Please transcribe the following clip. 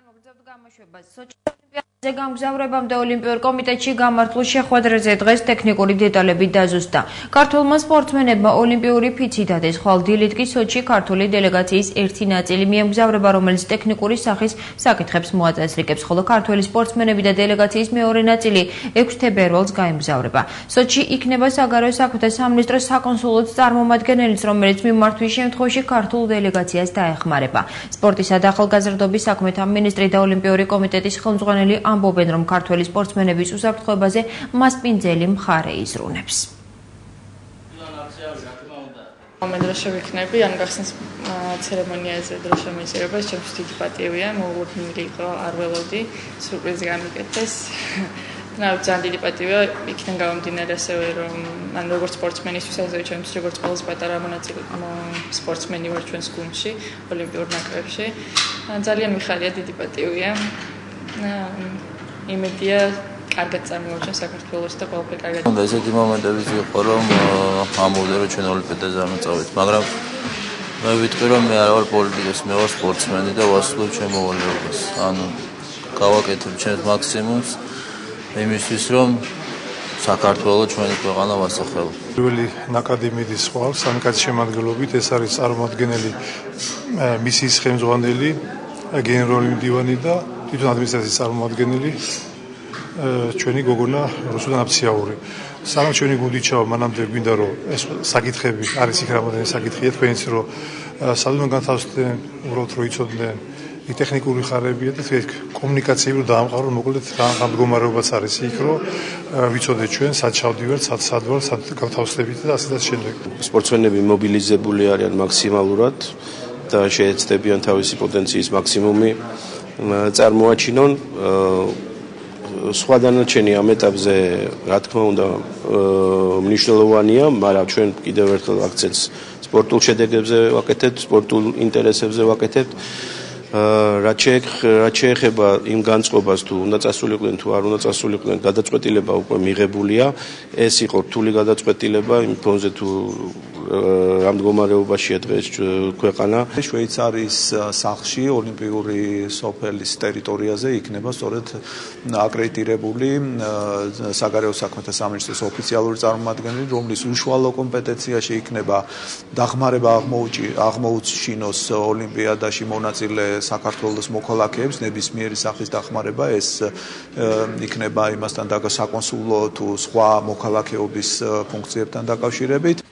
განმოგრძევთ გამოშვებას. ოლიმპიადაზე გამგზავრებამდე ოლიმპიურ კომიტეტში გამართულ შეხვედრაზე დღეს ტექნიკური დეტალები დაზუსტა. ქართულმა სპორტსმენებმა ოლიმპიური ფიცი დადეს, ხვალ დილით კი სოჩი ქართული დელეგაციის ერთი ნაწილი მიემგზავრება, რომელიც ტექნიკური სახის საკითხებს მოაწესრიგებს, ხოლო ქართული სპორტსმენები და დელეგაციის მეორე ნაწილი 6 თებერვალს გაემგზავრება. სოჩი იქნება საგარეო საქმეთა სამინისტროს საკონსულო წარმომადგენელიც, რომელიც მიმართვის შემთხვევაში ქართულ დელეგაციას დაეხმარება. სპორტისა და ახალგაზრდობის საქმეთა მინისტრი და ოლიმპიური კომიტეტის ხელმძღვანელი ამბობენ, რომ ქართველი სპორტსმენების უსაფრთხოებაზე მასპინძელი მხარე იზრუნებს. მომენ დრო შევიქნები, ან გახსნის ცერემონიაზე დრო შემეცერება, ჩემთვის დიდი პატივია, მოგვითმილი იყო არ ველოდი, სურპრიზი გამიკეთეს. ნუ ძალიან დიდი პატივია, იქიდან გამომდინარე ასევე რომ ან როგორც სპორტსმენისთვის, ასევე ჩემთვის როგორც ყველაზე პატარა მონაწილე სპორტსმენი ვარ ჩვენს გუნდში, ოლიმპიურ ნაკრებში. ძალიან მიხარია დიდი პატივია. იმედია კარგად წარმოვაჩენ საქართველოს და ყველაფერი კარგად. უნდა ესეთი მომენტებიც იყო რომ ამბობდნენ რომ ჩვენ ოლიმპიადაზე არ მოწავით, მაგრამ მე ვიტყვი რომ მე არ ვარ პოლიტიკოს, მე ვარ სპორტსმენი და ვასრულებ ჩემ მოვალეობას. ანუ გავაკეთებ ჩემს მაქსიმუმს იმისთვის რომ საქართველოს ჩვენი ქვეყანა ვასახელო. პირველი ნაკადემიის სხვა სამკაც შემადგენლობით ეს არის წარმოადგენელი მისიის ხელმძღვანელი გენერალური მდივანი და თვითონ ადმინისტრაციის წარმომადგენელი ჩვენი გოგონა რუსუდან აფციაური. სანამ ჩვენი გუნდი ჩავა, მანამდე გვინდა რომ ეს საკითხები არის იქ რამოდენი საკითხია თქვენიც რომ სადღაც განთავსდნენ, უბრალოდ რომ იცოდნენ იქ ტექნიკური ხარებია და ეს კომუნიკაციები დაამყარო მოკლედ რა მდგომარეობაც არის იქ რომ ვიცოდეთ ჩვენ სად ჩავდივართ, სად სად ვარ, სად გავთავსდებით და ასეთაც შემდეგ. სპორტსმენები მობილიზებული არიან მაქსიმალურად და შეეცდებიან თავისი პოტენციის მაქსიმუმი წარმოაჩინონ სხვა დანარჩენი ამ ეტაპზე რა თქმა უნდა მნიშვნელოვანია, მაგრამ ჩვენ კიდევ ერთხელ აქცენტს სპორტულ შედეგებზე ვაკეთებთ, სპორტულ ინტერესებზე ვაკეთებთ. რა შეეხება იმ განწყობას თუ უნდა წასულიყვნენ თუ არ უნდა წასულიყვნენ გადაწყვეტილება უკვე მიღებულია ეს იყო რთული გადაწყვეტილება იმ ფონზე თუ ამ მდგომარეობაშია დღეს ქვეყანა. შვეიცარიის სახლში ოლიმპიური სოფელის ტერიტორიაზე იქნება სწორედ აკრედიტირებული საგარეო საქმეთა სამინისტროს ოფიციალური წარმომადგენელი რომლის უშუალო კომპეტენციაში იქნება დახმარება აღმოუჩინოს ოლიმპიადაში მონაწილე საქართველოს მოქალაქეებს ნებისმიერი სახის დახმარება. ეს იქნება იმასთან დაკავშირებით საკონსულო თუ სხვა მოქალაქეობის ფუნქციებთან დაკავშირებით